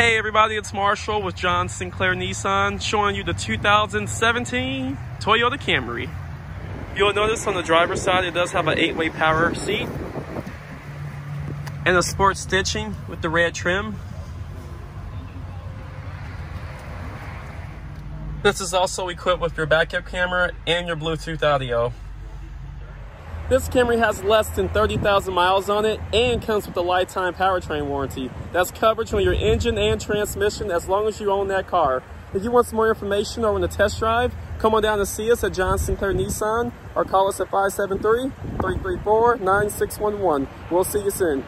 Hey everybody, it's Marshall with John Sinclair Nissan showing you the 2017 Toyota Camry. You'll notice on the driver's side it does have an 8-way power seat and a sport stitching with the red trim. This is also equipped with your backup camera and your Bluetooth audio. This Camry has less than 30,000 miles on it and comes with a lifetime powertrain warranty. That's coverage on your engine and transmission as long as you own that car. If you want some more information or want to test drive, come on down and see us at John Sinclair Nissan or call us at 573-334-9611. We'll see you soon.